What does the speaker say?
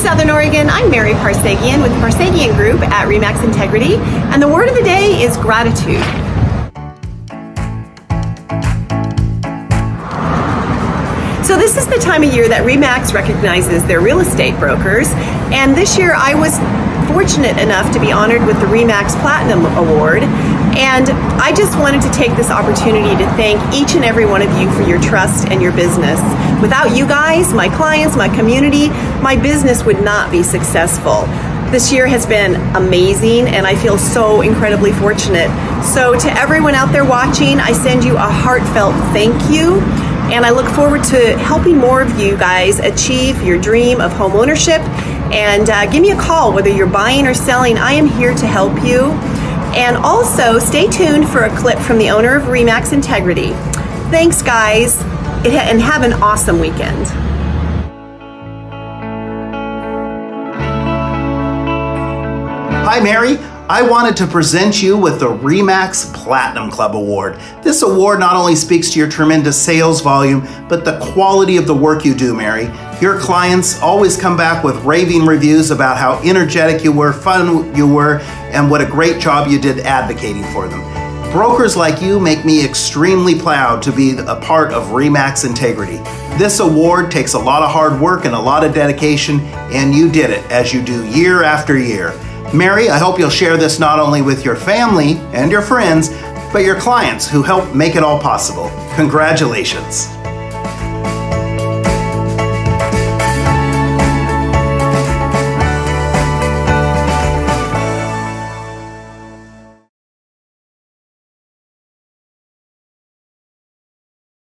Southern Oregon. I'm Mary Parsagian with the Parsagian Group at Remax Integrity, and the word of the day is gratitude. So this is the time of year that Remax recognizes their real estate brokers, and this year I was fortunate enough to be honored with the Remax Platinum Award. And I just wanted to take this opportunity to thank each and every one of you for your trust and your business. Without you guys, my clients, my community, my business would not be successful. This year has been amazing and I feel so incredibly fortunate. So, to everyone out there watching, I send you a heartfelt thank you and I look forward to helping more of you guys achieve your dream of home ownership. And uh, give me a call whether you're buying or selling. I am here to help you. And also, stay tuned for a clip from the owner of Remax Integrity. Thanks, guys, and have an awesome weekend. Hi, Mary. I wanted to present you with the REMAX Platinum Club Award. This award not only speaks to your tremendous sales volume, but the quality of the work you do, Mary. Your clients always come back with raving reviews about how energetic you were, fun you were, and what a great job you did advocating for them. Brokers like you make me extremely proud to be a part of REMAX Integrity. This award takes a lot of hard work and a lot of dedication, and you did it as you do year after year. Mary, I hope you'll share this not only with your family and your friends, but your clients who help make it all possible. Congratulations.